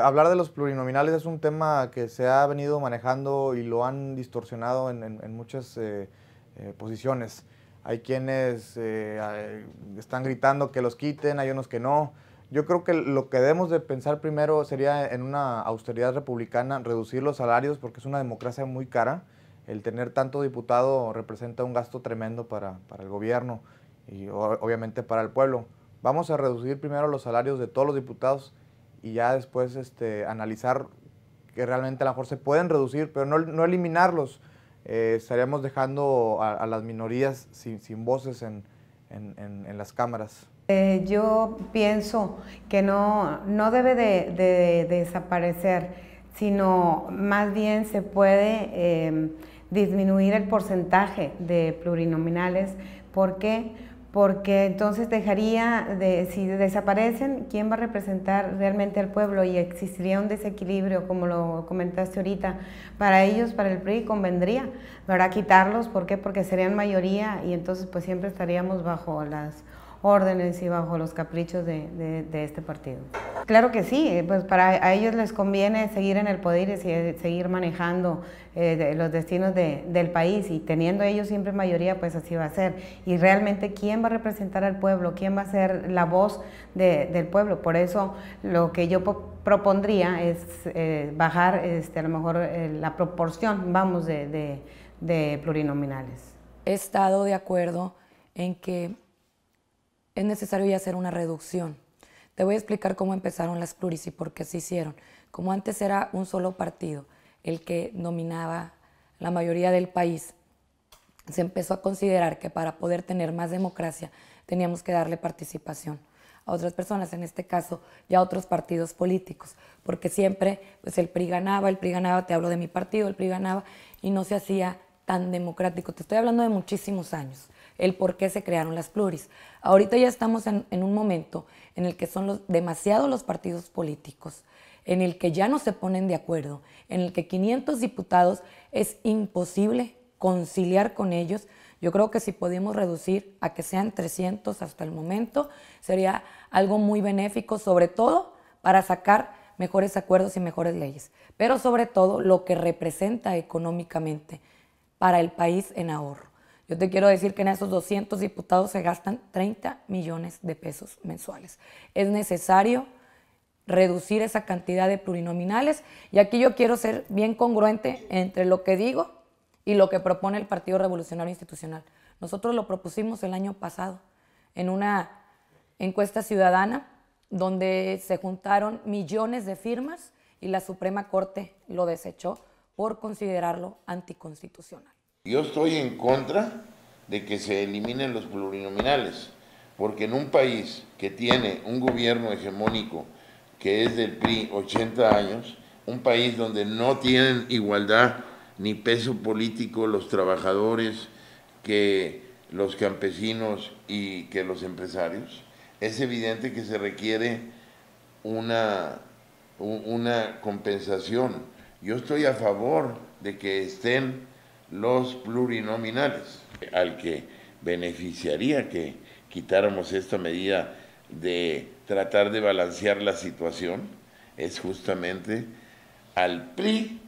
Hablar de los plurinominales es un tema que se ha venido manejando y lo han distorsionado en, muchas eh, eh, posiciones. Hay quienes eh, están gritando que los quiten, hay unos que no. Yo creo que lo que debemos de pensar primero sería en una austeridad republicana, reducir los salarios porque es una democracia muy cara. El tener tanto diputado representa un gasto tremendo para, para el gobierno y obviamente para el pueblo. Vamos a reducir primero los salarios de todos los diputados y ya después este, analizar que realmente a lo mejor se pueden reducir, pero no, no eliminarlos. Eh, estaríamos dejando a, las minorías sin, sin voces en, en, en, las cámaras. Eh, yo pienso que no, no debe de, de, desaparecer, sino más bien se puede eh, disminuir el porcentaje de plurinominales. ¿Por qué? Porque entonces dejaría, de, si desaparecen, ¿quién va a representar realmente al pueblo? Y existiría un desequilibrio, como lo comentaste ahorita. Para ellos, para el PRI, convendría, ¿verdad? Quitarlos, ¿por qué? Porque serían mayoría y entonces pues siempre estaríamos bajo las órdenes y bajo los caprichos de, este partido. Claro que sí, eh, pues para ellos les conviene seguir en el poder y seguir manejando eh, los destinos del país y teniendo ellos siempre mayoría, pues así va a ser. Y realmente, ¿quién va a representar al pueblo? ¿Quién va a ser la voz del pueblo? Por eso lo que yo propondría es eh, bajar este, a lo mejor la proporción, vamos, de plurinominales. He estado de acuerdo en que es necesario ya hacer una reducción. Te voy a explicar cómo empezaron las pluris y por qué se hicieron. Como antes era un solo partido el que dominaba la mayoría del país, se empezó a considerar que para poder tener más democracia teníamos que darle participación a otras personas, en este caso ya a otros partidos políticos, porque siempre pues el PRI ganaba, el PRI ganaba, te hablo de mi partido, el PRI ganaba y no se hacía tan democrático. Te estoy hablando de muchísimos años el por qué se crearon las pluris. Ahorita ya estamos en, un momento en el que son los, demasiados los partidos políticos, en el que ya no se ponen de acuerdo, en el que 500 diputados es imposible conciliar con ellos. Yo creo que si podemos reducir a que sean 300 hasta el momento, sería algo muy benéfico, sobre todo para sacar mejores acuerdos y mejores leyes, pero sobre todo lo que representa económicamente para el país en ahorro. Yo te quiero decir que en esos 200 diputados se gastan 30 millones de pesos mensuales. Es necesario reducir esa cantidad de plurinominales y aquí yo quiero ser bien congruente entre lo que digo y lo que propone el Partido Revolucionario Institucional. Nosotros lo propusimos el año pasado en una encuesta ciudadana donde se juntaron millones de firmas y la Suprema Corte lo desechó por considerarlo anticonstitucional. Yo estoy en contra de que se eliminen los plurinominales, porque en un país que tiene un gobierno hegemónico que es del PRI 80 años, un país donde no tienen igualdad ni peso político los trabajadores que los campesinos y que los empresarios, es evidente que se requiere una, una compensación. Yo estoy a favor de que estén los plurinominales, al que beneficiaría que quitáramos esta medida de tratar de balancear la situación, es justamente al PRI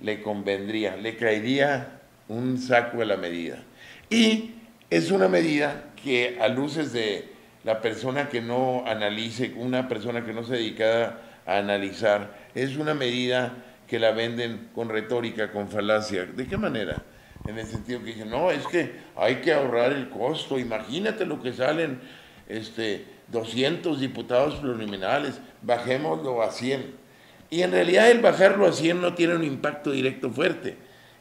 le convendría, le caería un saco de la medida. Y es una medida que a luces de la persona que no analice, una persona que no se dedica a analizar, es una medida que la venden con retórica, con falacia. ¿De qué manera? En el sentido que dicen, no, es que hay que ahorrar el costo, imagínate lo que salen este, 200 diputados plurinominales, bajémoslo a 100. Y en realidad el bajarlo a 100 no tiene un impacto directo fuerte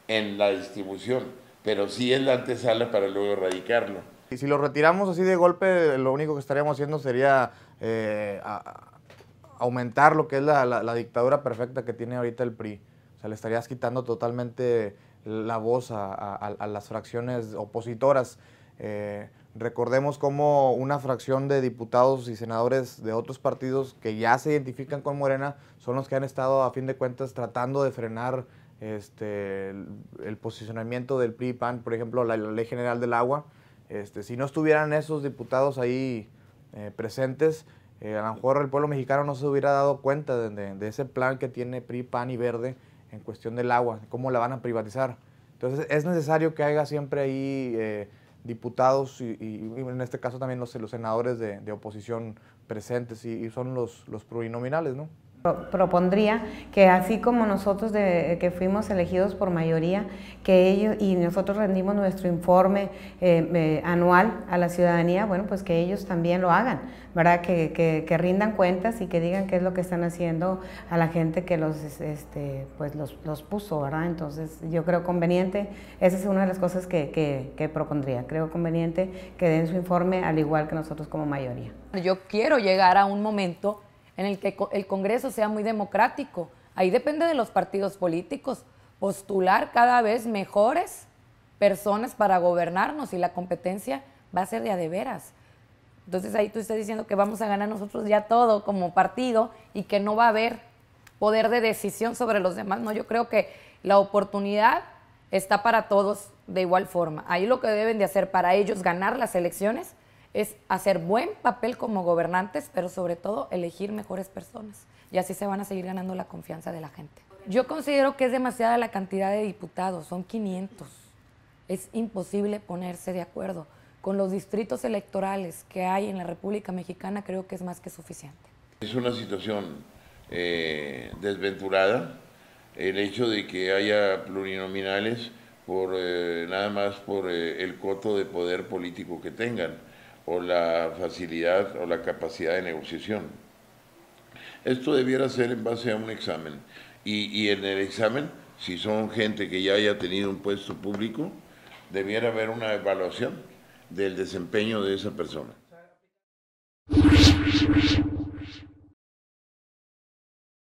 en la distribución, pero sí es la antesala para luego erradicarlo. Y si lo retiramos así de golpe, lo único que estaríamos haciendo sería eh, aumentar lo que es la, dictadura perfecta que tiene ahorita el PRI. O sea, le estarías quitando totalmente la voz a, las fracciones opositoras. Eh, recordemos cómo una fracción de diputados y senadores de otros partidos que ya se identifican con Morena son los que han estado, a fin de cuentas, tratando de frenar este, el, posicionamiento del PRI-PAN, por ejemplo, la, Ley General del Agua. Este, si no estuvieran esos diputados ahí eh, presentes, Eh, a lo mejor el pueblo mexicano no se hubiera dado cuenta de, ese plan que tiene PRI, PAN y Verde en cuestión del agua, cómo la van a privatizar. Entonces es necesario que haya siempre ahí eh, diputados y, en este caso también los, los senadores de, oposición presentes y, son los, los plurinominales, ¿no? Propondría que así como nosotros de, que fuimos elegidos por mayoría, que ellos y nosotros rendimos nuestro informe eh, eh, anual a la ciudadanía, bueno, pues que ellos también lo hagan, ¿verdad? Que, que, rindan cuentas y que digan qué es lo que están haciendo a la gente que los, este, pues los, los puso, ¿verdad? Entonces yo creo conveniente, esa es una de las cosas que, que propondría, creo conveniente que den su informe al igual que nosotros como mayoría. Yo quiero llegar a un momento en el que el Congreso sea muy democrático. Ahí depende de los partidos políticos postular cada vez mejores personas para gobernarnos y la competencia va a ser de a de veras. Entonces ahí tú estás diciendo que vamos a ganar nosotros ya todo como partido y que no va a haber poder de decisión sobre los demás. No, yo creo que la oportunidad está para todos de igual forma. Ahí lo que deben de hacer para ellos ganar las elecciones es hacer buen papel como gobernantes, pero sobre todo elegir mejores personas. Y así se van a seguir ganando la confianza de la gente. Yo considero que es demasiada la cantidad de diputados, son 500. Es imposible ponerse de acuerdo. Con los distritos electorales que hay en la República Mexicana creo que es más que suficiente. Es una situación eh, desventurada el hecho de que haya plurinominales por eh, nada más por eh, el coto de poder político que tengan o la facilidad o la capacidad de negociación. Esto debiera ser en base a un examen. Y, en el examen, si son gente que ya haya tenido un puesto público, debiera haber una evaluación del desempeño de esa persona.